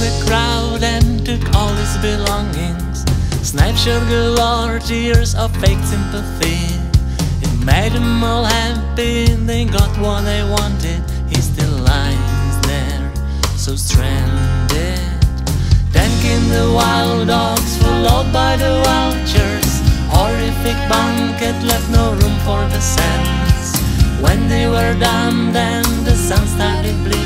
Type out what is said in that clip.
the crowd and took all his belongings. Snapshot galore, tears of fake sympathy. It made them all happy, they got what they wanted. He still lies there, so stranded. Then came the wild dogs, followed by the vultures. Horrific banquet left no room for the sense. When they were done, then the sun started. bleeding.